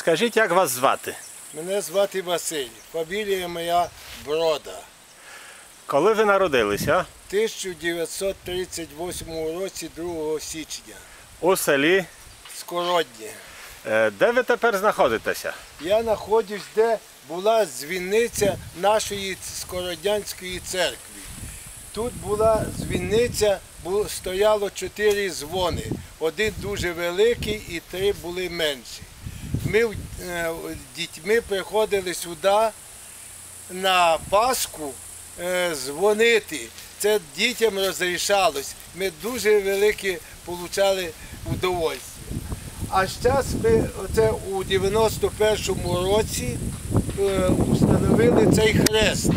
Скажіть, як вас звати? Мене звати Василь, фамілія моя Брода. Коли ви народилися? В 1938 році 2 січня. У селі. Скороднє. Е, Де ви тепер знаходитеся? Я знаходжусь, де була дзвіниця нашої Скородянської церкви. Тут була дзвіниця, бу- стояло чотири дзвони. Один дуже великий і три були менші. Ми е, дітьми приходили сюди на Пасху е, дзвонити. Це дітям розрішалось. Ми дуже велике отримали удовольствие. А зараз ми оце у 91-му році е, встановили цей хрест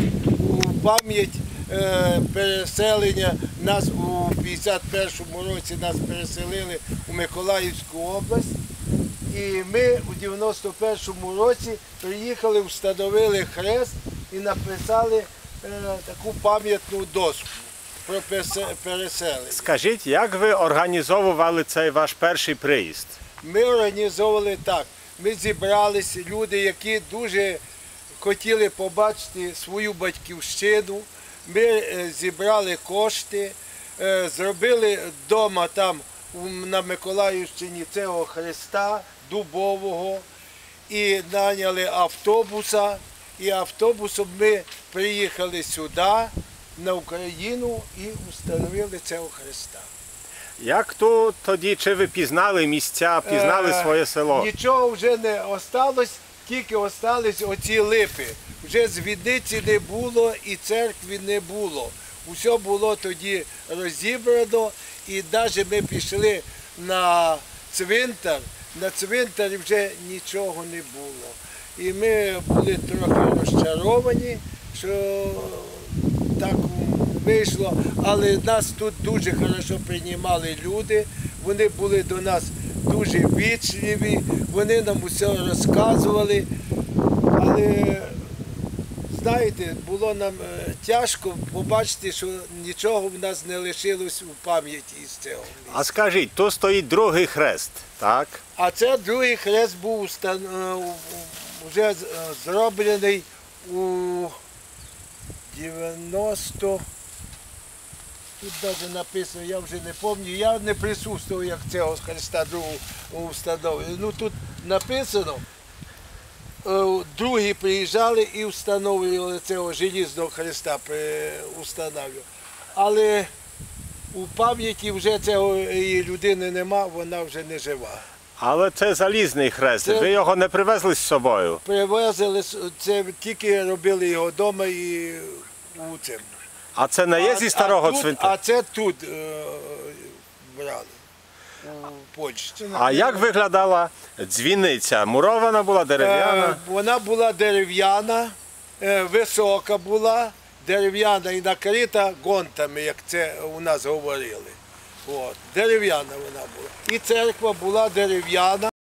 у пам'ять е, переселення. Нас у 51-му році нас переселили у Миколаївську область. І ми у 91-му році приїхали, встановили хрест і написали е, таку пам'ятну доску про переселення. Скажіть, як ви організовували цей ваш перший приїзд? Ми організовували так. Ми зібралися люди, які дуже хотіли побачити свою батьківщину. Ми е, зібрали кошти, е, зробили вдома там на Миколаївщині цього хреста дубового і наняли автобуса. І автобусом ми приїхали сюди, на Україну, і встановили цього хреста. Як то тоді, чи ви пізнали місця, пізнали Е, своє село? Нічого вже не осталось, тільки остались оці липи. Вже звідниці не було і церкви не було. Усе було тоді розібрано, і навіть ми пішли на цвинтар, на цвинтарі вже нічого не було. І ми були трохи розчаровані, що так вийшло, але нас тут дуже хорошо приймали люди. Вони були до нас дуже вічливі, вони нам усе розказували. Але знаєте, було нам е, тяжко побачити, що нічого в нас не лишилось у пам'яті з цього. А скажіть, то стоїть другий хрест, так? А це другий хрест був е, вже е, зроблений у 90. Тут навіть написано, я вже не пам'ятаю, я не присутствував, як цього хреста другого встановлювали. Ну тут написано, другі приїжджали і встановлювали цього желізного хреста, при- Але у пам'яті вже цього людини нема, вона вже не жива. Але це залізний хрест. Це- Ви його не привезли з собою. Привезли, це тільки робили його вдома і у цим. А це не є зі старого цвинтаря? А це тут е, брали, Польщі. А як виглядала дзвіниця? Мурована була, Е, дерев'яна? Вона була дерев'яна, е, висока була, дерев'яна і накрита гонтами, як це у нас говорили. От, дерев'яна вона була. І церква була дерев'яна,